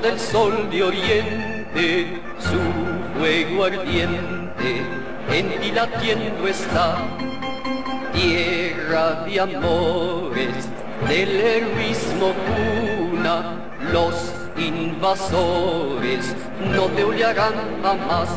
del sol de oriente, su fuego ardiente en ti latiendo está. Tierra de amores, del heroísmo cuna, los invasores no te hollarán jamás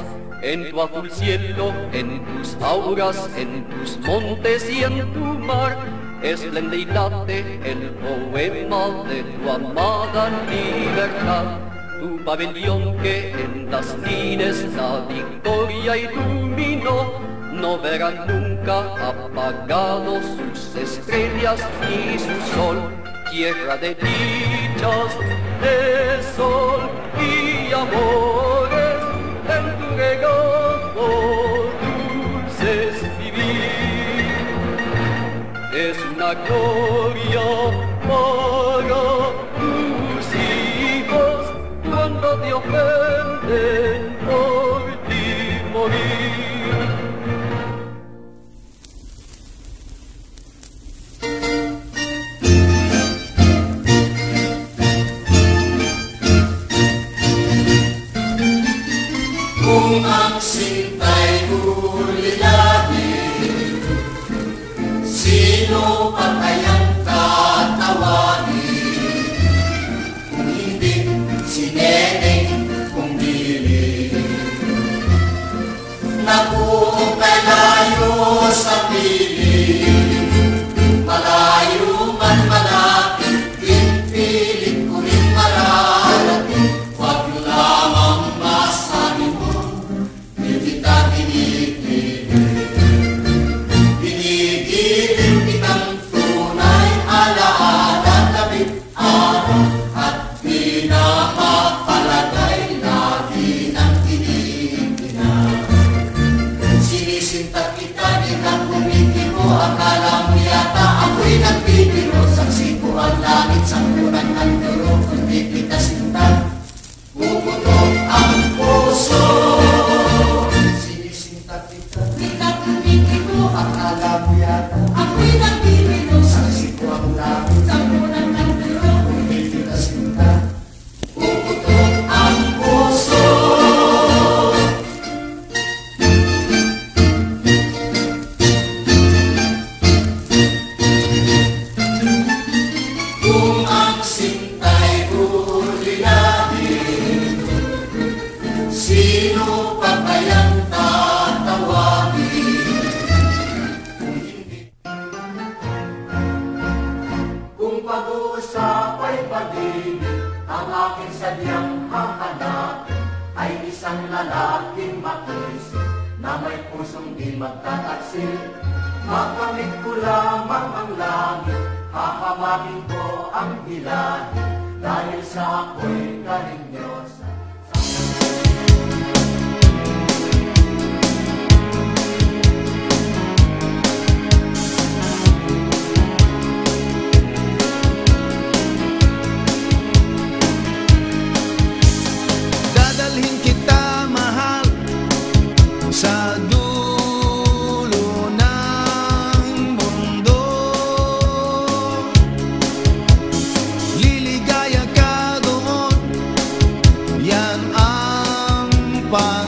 en tu azul cielo, en tus auras, en tus montes y en tu mar. Esplende y late el poema de tu amada libertad. Tu pabellón que en las tines la victoria iluminó, no verán nunca apagados sus estrellas ni su sol. Tierra de dichas, de sol y amores, Es una gloria para tus hijos cuando te ofenden por ti morir. Kung ang sinta'y ulilagin, sino pa kayang tatawagin? Kung hindi si Neneng Pumili, Naku, sa piling, Sinisinta kita, di na kumikimo Akala mo yata ako'y nagbibiro Saksi ko ang langit sa kurang ng duro Kundi kita sinta. Pumutok ang pag-uusap ay pag-ibig, ang aking sadyang hahanap ay isang lalaking matis na may pusong di magtataksil. Makamit ko lamang ang langit, hahamakin ko ang hilahin dahil sa ako'y karinyosa. paz.